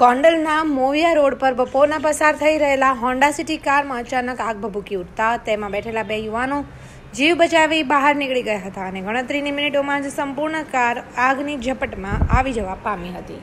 ગોંડલના મોવિયા રોડ પર બપોરના પસાર થઈ રહેલા હોન્ડા સિટી કારમાં અચાનક આગ ભભૂકી ઉઠતા તેમાં બેઠેલા બે યુવાનો જીવ બચાવી બહાર નીકળી ગયા હતા અને ગણતરીની મિનિટોમાં જ સંપૂર્ણ કાર આગની ઝપટમાં આવી જવા પામી હતી.